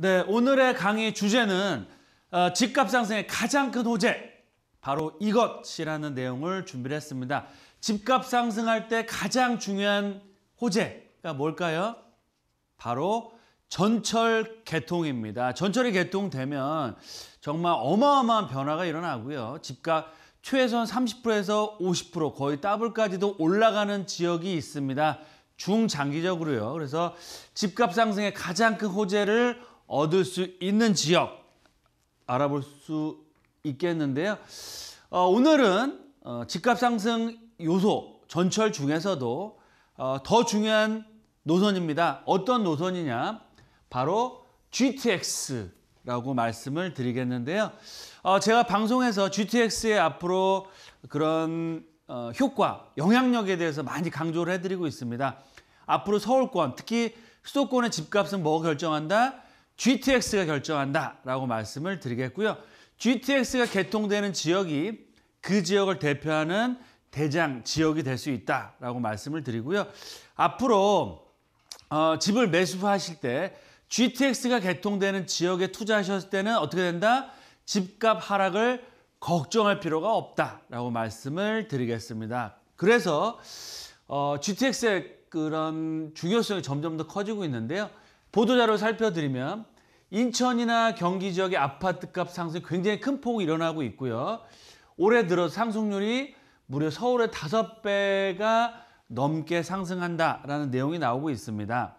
네, 오늘의 강의 주제는 어, 집값 상승의 가장 큰 호재 바로 이것이라는 내용을 준비를 했습니다. 집값 상승할 때 가장 중요한 호재가 뭘까요? 바로 전철 개통입니다. 전철이 개통되면 정말 어마어마한 변화가 일어나고요. 집값 최소한 30%에서 50% 거의 더블까지도 올라가는 지역이 있습니다. 중장기적으로요. 그래서 집값 상승의 가장 큰 호재를 얻을 수 있는 지역 알아볼 수 있겠는데요. 어, 오늘은 어, 집값 상승 요소 전철 중에서도 어, 더 중요한 노선입니다. 어떤 노선이냐? 바로 GTX라고 말씀을 드리겠는데요. 어, 제가 방송에서 GTX의 앞으로 그런 어, 효과, 영향력에 대해서 많이 강조를 해드리고 있습니다. 앞으로 서울권, 특히 수도권의 집값은 뭐가 결정한다? GTX가 결정한다라고 말씀을 드리겠고요. GTX가 개통되는 지역이 그 지역을 대표하는 대장 지역이 될 수 있다라고 말씀을 드리고요. 앞으로 어, 집을 매수하실 때 GTX가 개통되는 지역에 투자하셨을 때는 어떻게 된다? 집값 하락을 걱정할 필요가 없다라고 말씀을 드리겠습니다. 그래서 어, GTX의 그런 중요성이 점점 더 커지고 있는데요. 보도자료 살펴드리면 인천이나 경기 지역의 아파트값 상승이 굉장히 큰 폭이 일어나고 있고요. 올해 들어 상승률이 무려 서울의 다섯 배가 넘게 상승한다라는 내용이 나오고 있습니다.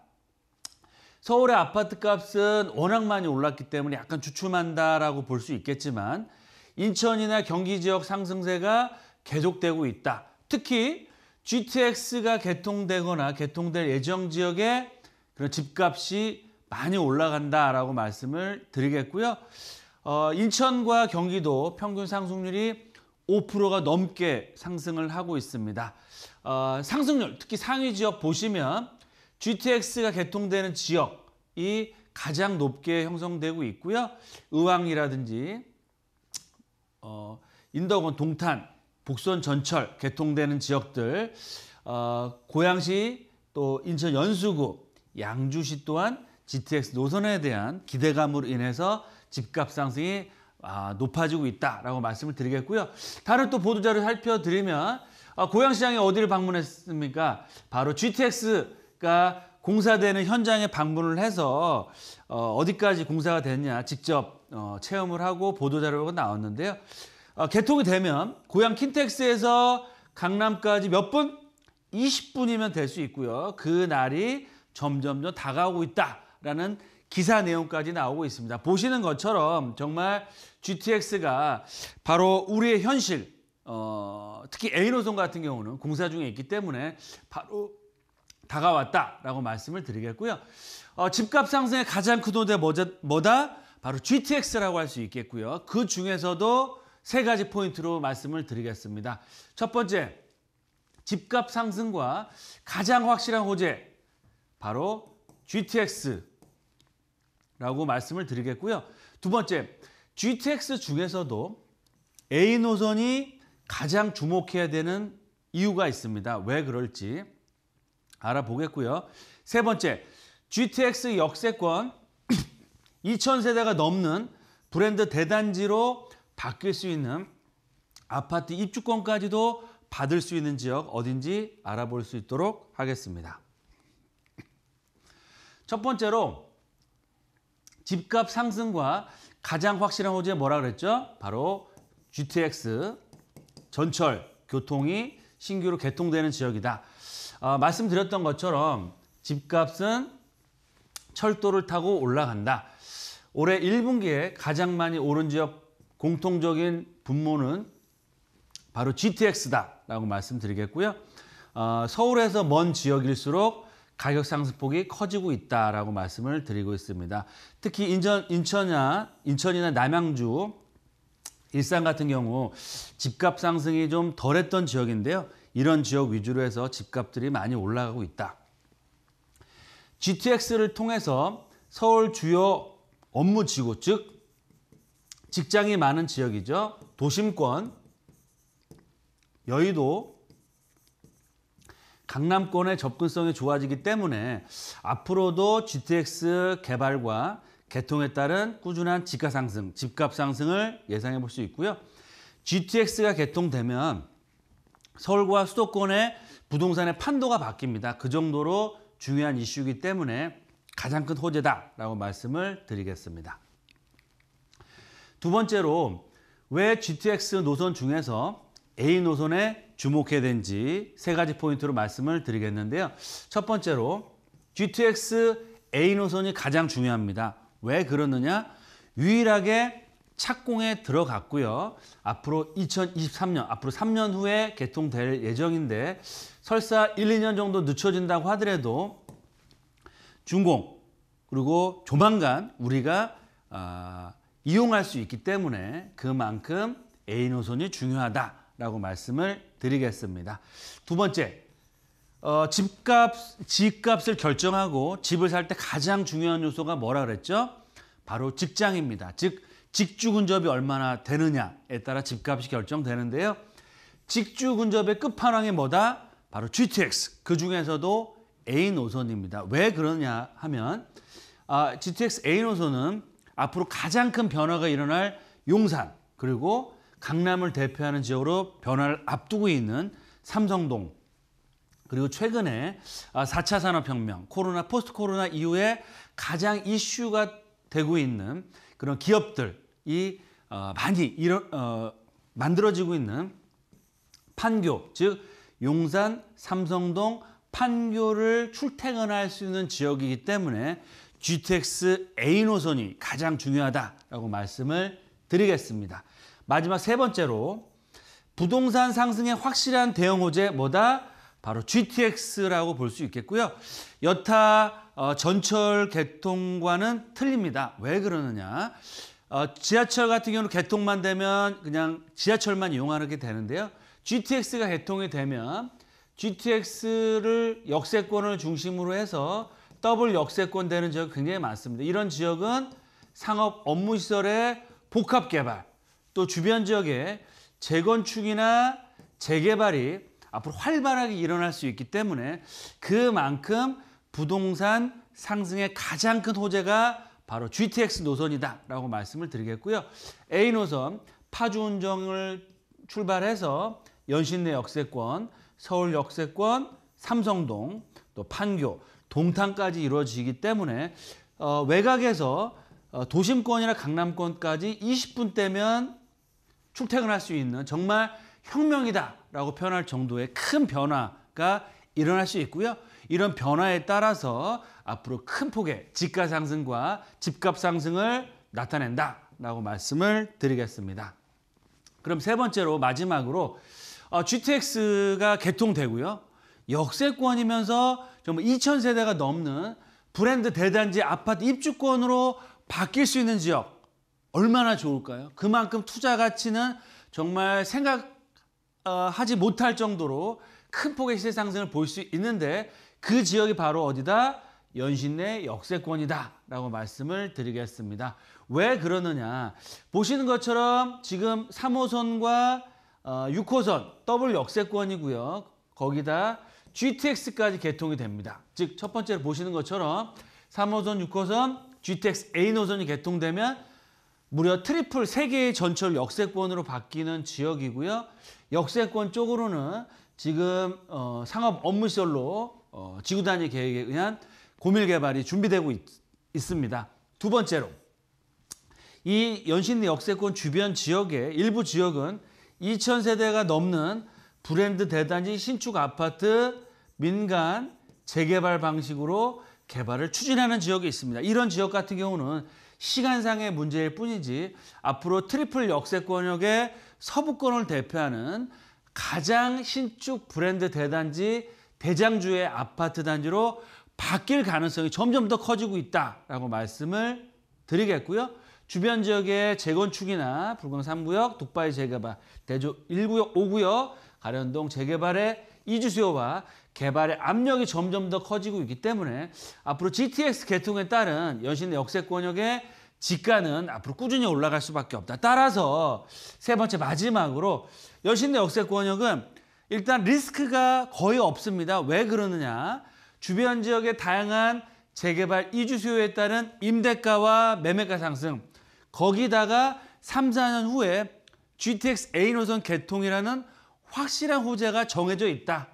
서울의 아파트 값은 워낙 많이 올랐기 때문에 약간 주춤한다라고 볼 수 있겠지만 인천이나 경기 지역 상승세가 계속되고 있다. 특히 GTX가 개통되거나 개통될 예정 지역의 그런 집값이 많이 올라간다라고 말씀을 드리겠고요. 어, 인천과 경기도 평균 상승률이 5%가 넘게 상승을 하고 있습니다. 어, 상승률, 특히 상위 지역 보시면 GTX가 개통되는 지역이 가장 높게 형성되고 있고요. 의왕이라든지 어, 인덕원, 동탄, 북선 전철 개통되는 지역들, 어, 고양시 또 인천 연수구, 양주시 또한 GTX 노선에 대한 기대감으로 인해서 집값 상승이 아, 높아지고 있다라고 말씀을 드리겠고요. 다른 또 보도자료 살펴드리면 아, 고양시장에 어디를 방문했습니까? 바로 GTX가 공사되는 현장에 방문을 해서 어, 어디까지 공사가 됐냐 직접 어, 체험을 하고 보도자료가 나왔는데요. 어, 개통이 되면 고양 킨텍스에서 강남까지 몇 분? 20분이면 될 수 있고요. 그 날이 점점점 다가오고 있다라는 기사 내용까지 나오고 있습니다. 보시는 것처럼 정말 GTX가 바로 우리의 현실, 어, 특히 A노선 같은 경우는 공사 중에 있기 때문에 바로 다가왔다라고 말씀을 드리겠고요. 어, 집값 상승의 가장 큰 호대 뭐다? 바로 GTX라고 할 수 있겠고요. 그 중에서도 세 가지 포인트로 말씀을 드리겠습니다. 첫 번째, 집값 상승과 가장 확실한 호재, 바로 GTX라고 말씀을 드리겠고요. 두 번째, GTX 중에서도 A 노선이 가장 주목해야 되는 이유가 있습니다. 왜 그럴지 알아보겠고요. 세 번째, GTX 역세권 2,000세대가 넘는 브랜드 대단지로 바뀔 수 있는 아파트 입주권까지도 받을 수 있는 지역 어딘지 알아볼 수 있도록 하겠습니다. 첫 번째로 집값 상승과 가장 확실한 호재 뭐라 그랬죠? 바로 GTX 전철 교통이 신규로 개통되는 지역이다. 어, 말씀드렸던 것처럼 집값은 철도를 타고 올라간다. 올해 1분기에 가장 많이 오른 지역 공통적인 분모는 바로 GTX다라고 말씀드리겠고요. 어, 서울에서 먼 지역일수록 가격 상승폭이 커지고 있다라고 말씀을 드리고 있습니다. 특히 인천, 인천이나, 인천이나 남양주, 일산 같은 경우 집값 상승이 좀 덜했던 지역인데요. 이런 지역 위주로 해서 집값들이 많이 올라가고 있다. GTX를 통해서 서울 주요 업무 지구, 즉 직장이 많은 지역이죠. 도심권, 여의도, 강남권의 접근성이 좋아지기 때문에 앞으로도 GTX 개발과 개통에 따른 꾸준한 집값 상승, 집값 상승을 예상해 볼 수 있고요. GTX가 개통되면 서울과 수도권의 부동산의 판도가 바뀝니다. 그 정도로 중요한 이슈이기 때문에 가장 큰 호재다라고 말씀을 드리겠습니다. 두 번째로 왜 GTX 노선 중에서 A 노선에 주목해야 되는지 세 가지 포인트로 말씀을 드리겠는데요. 첫 번째로 GTX A 노선이 가장 중요합니다. 왜 그러느냐? 유일하게 착공에 들어갔고요. 앞으로 2023년, 앞으로 3년 후에 개통될 예정인데 설사 1, 2년 정도 늦춰진다고 하더라도 준공 그리고 조만간 우리가 어, 이용할 수 있기 때문에 그만큼 A 노선이 중요하다 라고 말씀을 드리겠습니다. 두 번째, 어, 집값, 집값을 결정하고 집을 살 때 가장 중요한 요소가 뭐라 그랬죠? 바로 직장입니다. 즉, 직주 근접이 얼마나 되느냐에 따라 집값이 결정되는데요. 직주 근접의 끝판왕이 뭐다? 바로 GTX. 그 중에서도 A 노선입니다. 왜 그러냐 하면 아, GTX A 노선은 앞으로 가장 큰 변화가 일어날 용산 그리고 강남을 대표하는 지역으로 변화를 앞두고 있는 삼성동 그리고 최근에 4차 아, 산업혁명, 코로나, 포스트 코로나 이후에 가장 이슈가 되고 있는 그런 기업들이 어, 많이 일어, 어, 만들어지고 있는 판교, 즉 용산, 삼성동, 판교를 출퇴근할 수 있는 지역이기 때문에 GTX A 노선이 가장 중요하다라고 말씀을 드리겠습니다. 마지막 세 번째로 부동산 상승의 확실한 대응 호재 뭐다? 바로 GTX라고 볼 수 있겠고요. 여타 어, 전철 개통과는 틀립니다. 왜 그러느냐? 어, 지하철 같은 경우는 개통만 되면 그냥 지하철만 이용하게 되는데요. GTX가 개통이 되면 GTX를 역세권을 중심으로 해서 더블 역세권 되는 지역이 굉장히 많습니다. 이런 지역은 상업 업무 시설의 복합 개발, 또 주변 지역의 재건축이나 재개발이 앞으로 활발하게 일어날 수 있기 때문에 그만큼 부동산 상승의 가장 큰 호재가 바로 GTX 노선이다라고 말씀을 드리겠고요. A 노선 파주 운정을 출발해서 연신내 역세권, 서울 역세권, 삼성동, 또 판교, 동탄까지 이루어지기 때문에 어, 외곽에서 어, 도심권이나 강남권까지 20분 대면 출퇴근할 수 있는 정말 혁명이다라고 표현할 정도의 큰 변화가 일어날 수 있고요. 이런 변화에 따라서 앞으로 큰 폭의 집가 상승과 집값 상승을 나타낸다라고 말씀을 드리겠습니다. 그럼 세 번째로 마지막으로 어, GTX가 개통되고요. 역세권이면서 정말 2,000세대가 넘는 브랜드 대단지 아파트 입주권으로 바뀔 수 있는 지역 얼마나 좋을까요? 그만큼 투자 가치는 정말 생각하지 못할 정도로 큰 폭의 시세 상승을 볼 수 있는데 그 지역이 바로 어디다? 연신내 역세권이다 라고 말씀을 드리겠습니다. 왜 그러느냐? 보시는 것처럼 지금 3호선과 6호선 어, 더블 역세권이고요. 거기다 GTX까지 개통이 됩니다. 즉 첫 번째로 보시는 것처럼 3호선, 6호선, GTX A 노선이 개통되면 무려 트리플 3개의 전철 역세권으로 바뀌는 지역이고요. 역세권 쪽으로는 지금 어, 상업 업무시설로 어, 지구 단위 계획에 의한 고밀 개발이 준비되고 있, 있습니다. 두 번째로 이 연신내 역세권 주변 지역의 일부 지역은 2,000세대가 넘는 브랜드 대단지 신축 아파트 민간 재개발 방식으로 개발을 추진하는 지역이 있습니다. 이런 지역 같은 경우는 시간상의 문제일 뿐이지 앞으로 트리플 역세 권역의 서부권을 대표하는 가장 신축 브랜드 대단지 대장주의 아파트 단지로 바뀔 가능성이 점점 더 커지고 있다라고 말씀을 드리겠고요. 주변 지역의 재건축이나 불광 3구역, 독바이 재개발, 대조 1구역, 5구역 가련동 재개발의 이주 수요와 개발의 압력이 점점 더 커지고 있기 때문에 앞으로 GTX 개통에 따른 연신 역세 권역의 지가는 앞으로 꾸준히 올라갈 수밖에 없다. 따라서 세 번째 마지막으로 여신내 역세 권역은 일단 리스크가 거의 없습니다. 왜 그러느냐? 주변 지역의 다양한 재개발 이주 수요에 따른 임대가와 매매가 상승 거기다가 3, 4년 후에 GTX A 노선 개통이라는 확실한 호재가 정해져 있다.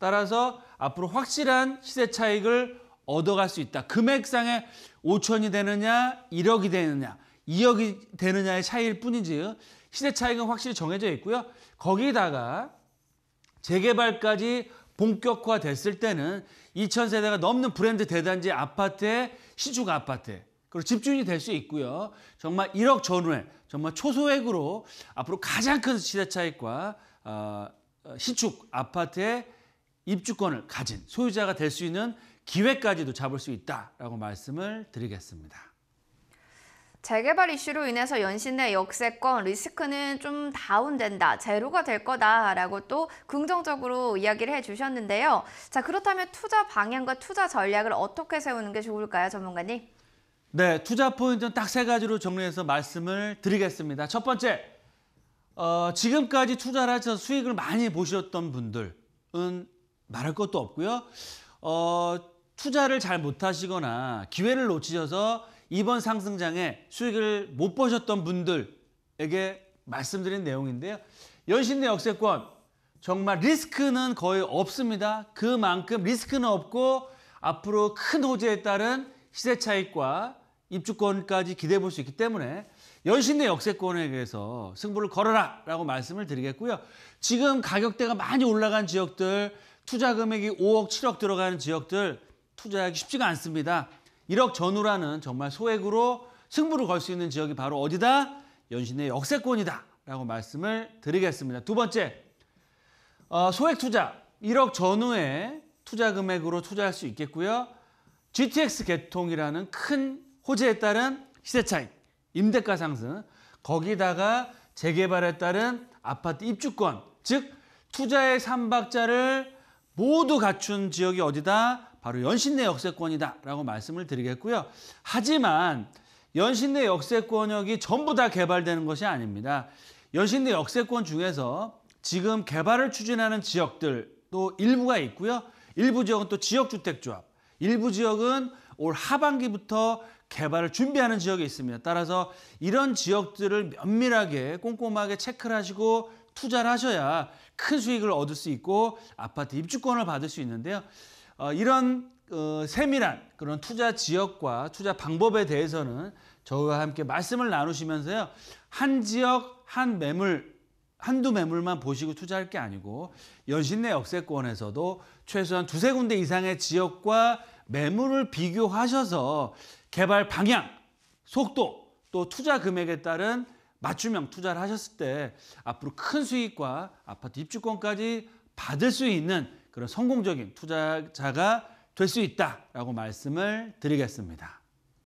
따라서 앞으로 확실한 시세 차익을 얻어갈 수 있다. 금액상에 5천이 되느냐, 1억이 되느냐, 2억이 되느냐의 차이일 뿐이지 시세 차익은 확실히 정해져 있고요. 거기다가 재개발까지 본격화됐을 때는 2,000세대가 넘는 브랜드 대단지 아파트의 시중 아파트 그리고 집주인이 될 수 있고요. 정말 1억 전후에 정말 초소액으로 앞으로 가장 큰 시대 차익과 어, 시축 아파트의 입주권을 가진 소유자가 될 수 있는 기회까지도 잡을 수 있다라고 말씀을 드리겠습니다. 재개발 이슈로 인해서 연신내 역세권 리스크는 좀 다운된다, 제로가 될 거다라고 또 긍정적으로 이야기를 해주셨는데요. 자 그렇다면 투자 방향과 투자 전략을 어떻게 세우는 게 좋을까요, 전문가님? 네, 투자 포인트는 딱 세 가지로 정리해서 말씀을 드리겠습니다. 첫 번째, 어, 지금까지 투자를 하셔서 수익을 많이 보셨던 분들은 말할 것도 없고요. 어, 투자를 잘 못하시거나 기회를 놓치셔서 이번 상승장에 수익을 못 보셨던 분들에게 말씀드린 내용인데요. 연신내 역세권 정말 리스크는 거의 없습니다. 그만큼 리스크는 없고 앞으로 큰 호재에 따른 시세 차익과 입주권까지 기대해 볼 수 있기 때문에 연신내 역세권에 대해서 승부를 걸어라 라고 말씀을 드리겠고요. 지금 가격대가 많이 올라간 지역들 투자 금액이 5억, 7억 들어가는 지역들 투자하기 쉽지가 않습니다. 1억 전후라는 정말 소액으로 승부를 걸 수 있는 지역이 바로 어디다? 연신내 역세권이다 라고 말씀을 드리겠습니다. 두 번째, 어, 소액 투자 1억 전후에 투자 금액으로 투자할 수 있겠고요. GTX 개통이라는 큰 호재에 따른 시세 차익, 임대가 상승, 거기다가 재개발에 따른 아파트 입주권, 즉 투자의 삼박자를 모두 갖춘 지역이 어디다? 바로 연신내 역세권이다 라고 말씀을 드리겠고요. 하지만 연신내 역세권역이 전부 다 개발되는 것이 아닙니다. 연신내 역세권 중에서 지금 개발을 추진하는 지역들도 일부가 있고요. 일부 지역은 또 지역주택조합, 일부 지역은 올 하반기부터 개발을 준비하는 지역이 있습니다. 따라서 이런 지역들을 면밀하게 꼼꼼하게 체크를 하시고 투자를 하셔야 큰 수익을 얻을 수 있고 아파트 입주권을 받을 수 있는데요. 어, 이런 어, 세밀한 그런 투자 지역과 투자 방법에 대해서는 저와 함께 말씀을 나누시면서요. 한 지역 한 매물 한두 매물만 보시고 투자할 게 아니고 연신내 역세권에서도 최소한 두세 군데 이상의 지역과 매물을 비교하셔서 개발 방향, 속도, 또 투자 금액에 따른 맞춤형 투자를 하셨을 때 앞으로 큰 수익과 아파트 입주권까지 받을 수 있는 그런 성공적인 투자자가 될 수 있다라고 말씀을 드리겠습니다.